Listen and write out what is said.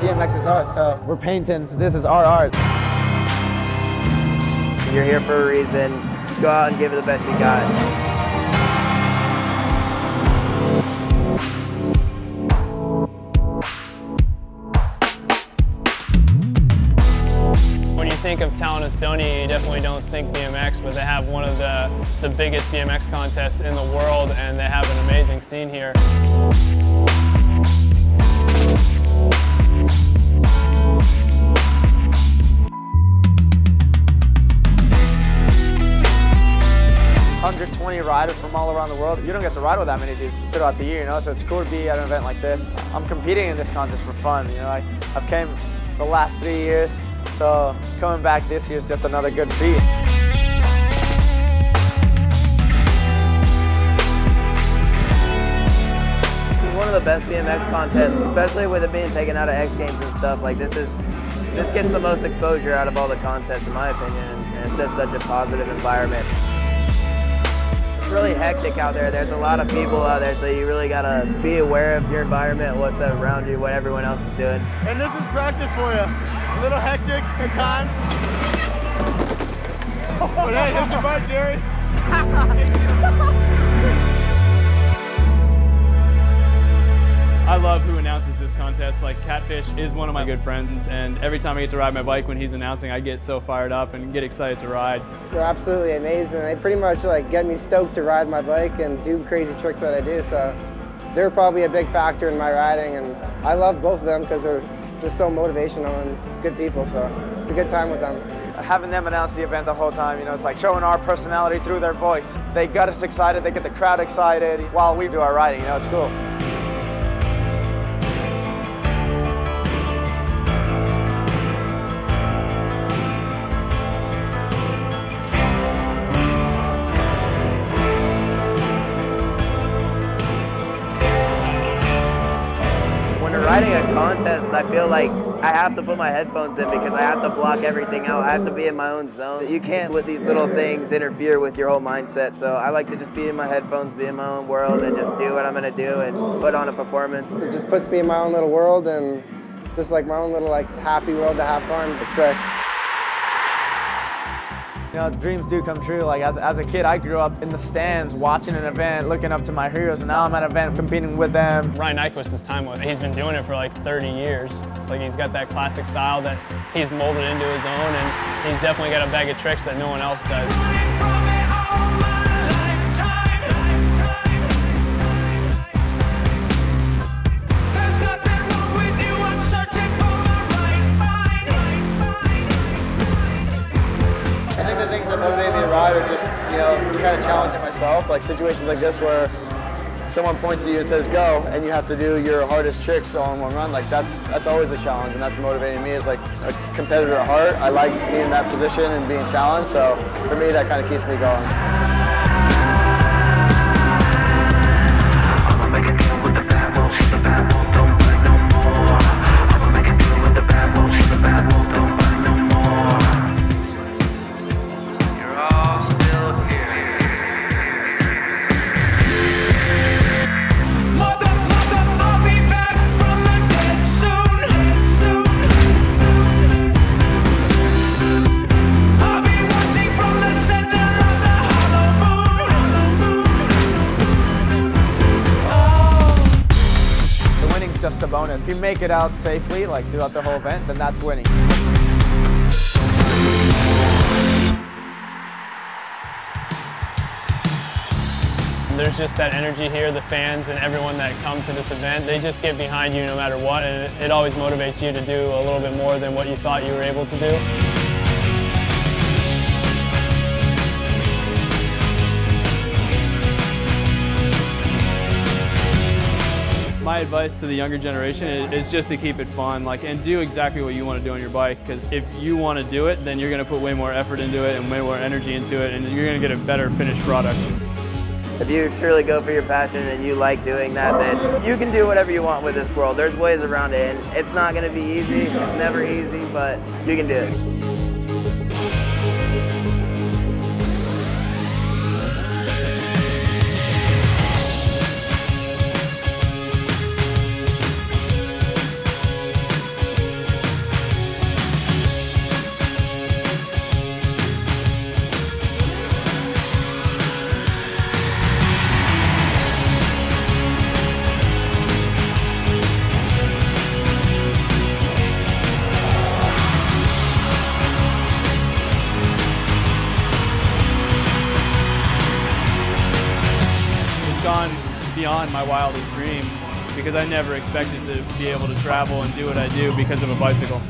BMX is art, so we're painting. This is our art. You're here for a reason. Go out and give it the best you got. When you think of Tallinn Estonia, you definitely don't think BMX, but they have one of the, the biggest BMX contests in the world, and they have an amazing scene here. Riders from all around the world. You don't get to ride with that many dudes throughout the year, you know. So it's cool to be at an event like this. I'm competing in this contest for fun, you know. Like I've came the last three years, so coming back this year is just another good treat. This is one of the best BMX contests, especially with it being taken out of X Games and stuff. Like this is, this gets the most exposure out of all the contests, in my opinion, and it's just such a positive environment. It's really hectic out there. There's a lot of people out there, so you really gotta be aware of your environment, what's around you, what everyone else is doing. And this is practice for you. A little hectic at times. But hey, here's your bike, Gary. love who announces this contest. Like Catfish is one of my good friends, and every time I get to ride my bike when he's announcing, I get so fired up and get excited to ride. They're absolutely amazing. They pretty much like get me stoked to ride my bike and do crazy tricks that I do. So they're probably a big factor in my riding, and I love both of them because they're just so motivational and good people. So it's a good time with them. Having them announce the event the whole time, you know, it's like showing our personality through their voice. They got us excited, they get the crowd excited while we do our riding, you know, it's cool. Riding a contest, I feel like I have to put my headphones in because I have to block everything out. I have to be in my own zone. You can't let these little things interfere with your whole mindset. So I like to just be in my headphones, be in my own world, and just do what I'm gonna do and put on a performance. It just puts me in my own little world and just like my own little like happy world to have fun. It's sick. Know, dreams do come true. Like as, as a kid, I grew up in the stands watching an event, looking up to my heroes, and now I'm at an event competing with them. Ryan Nyquist is timeless. He's been doing it for like 30 years. It's like he's got that classic style that he's molded into his own, and he's definitely got a bag of tricks that no one else does. You know, kind of challenging myself. Like situations like this where someone points at you and says go, and you have to do your hardest tricks all in one run. Like that's that's always a challenge, and that's motivating me as like a competitor at heart. I like being in that position and being challenged. So for me, that kind of keeps me going. If you make it out safely, like throughout the whole event, then that's winning. There's just that energy here, the fans and everyone that come to this event, they just get behind you no matter what, and it always motivates you to do a little bit more than what you thought you were able to do. My advice to the younger generation is, just to keep it fun, like, and do exactly what you want to do on your bike. Because if you want to do it, then you're going to put way more effort into it and way more energy into it, and you're going to get a better finished product. If you truly go for your passion and you like doing that, then you can do whatever you want with this world. There's ways around it, and it's not going to be easy. It's never easy, but you can do it. Beyond my wildest dream because I never expected to be able to travel and do what I do because of a bicycle.